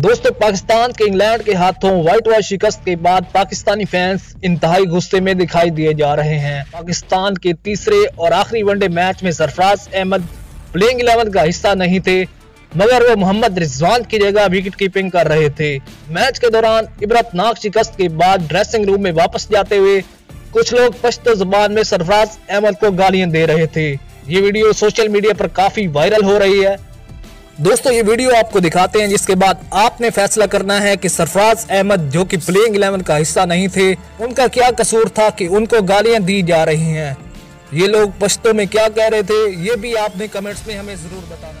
दोस्तों, पाकिस्तान के इंग्लैंड के हाथों व्हाइट वॉश शिकस्त के बाद पाकिस्तानी फैंस इंतहाई गुस्से में दिखाई दिए जा रहे हैं। पाकिस्तान के तीसरे और आखिरी वनडे मैच में सरफराज अहमद प्लेइंग इलेवन का हिस्सा नहीं थे, मगर वो मोहम्मद रिजवान की जगह विकेट कीपिंग कर रहे थे। मैच के दौरान इबरतनाक शिकस्त के बाद ड्रेसिंग रूम में वापस जाते हुए कुछ लोग पश्तो ज़ुबान में सरफराज अहमद को गालियाँ दे रहे थे। ये वीडियो सोशल मीडिया पर काफ़ी वायरल हो रही है। दोस्तों, ये वीडियो आपको दिखाते हैं जिसके बाद आपने फैसला करना है कि सरफराज अहमद, जो कि प्लेइंग इलेवन का हिस्सा नहीं थे, उनका क्या कसूर था कि उनको गालियाँ दी जा रही हैं? ये लोग पश्तों में क्या कह रहे थे? ये भी आपने कमेंट्स में हमें ज़रूर बताना